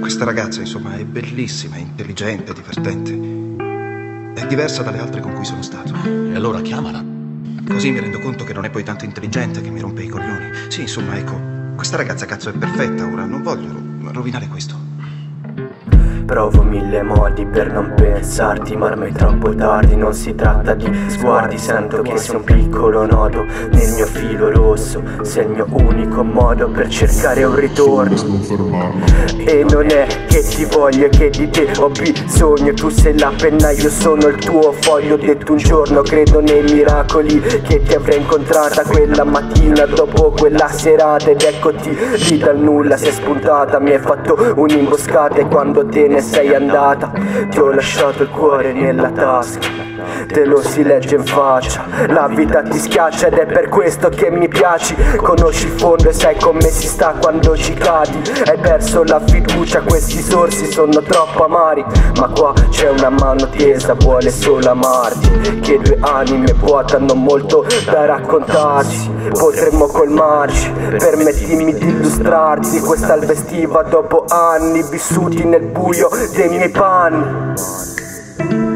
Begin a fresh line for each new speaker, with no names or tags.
Questa ragazza, insomma, è bellissima, intelligente, divertente. È diversa dalle altre con cui sono stato.
E allora chiamala.
Così mi rendo conto che non è poi tanto intelligente che mi rompe i coglioni. Sì, insomma, ecco, questa ragazza cazzo è perfetta ora, non voglio rovinare questo.
Provo mille modi per non pensarti Ma ormai troppo tardi Non si tratta di sguardi Sento che sei un piccolo nodo Nel mio filo rosso Sei il mio unico modo per cercare un ritorno. E non è che ti voglio che di te ho bisogno Tu sei la penna, io sono il tuo foglio Ho detto un giorno, credo nei miracoli Che ti avrei incontrata quella mattina Dopo quella serata Ed eccoti lì dal nulla sei spuntata Mi hai fatto un'imboscata e quando te ne sei andata. Ti ho lasciato il cuore nella tasca Te lo si legge in faccia. La vita ti schiaccia ed è per questo che mi piaci. Conosci il fondo e sai come si sta quando ci cadi. Hai perso la fiducia, questi sorsi sono troppo amari. Ma qua c'è una mano tesa, vuole solo amarti. Che due anime vuote hanno molto da raccontarci Potremmo colmarci, permettimi di illustrarti. Questa alba estiva dopo anni vissuti nel buio dei miei panni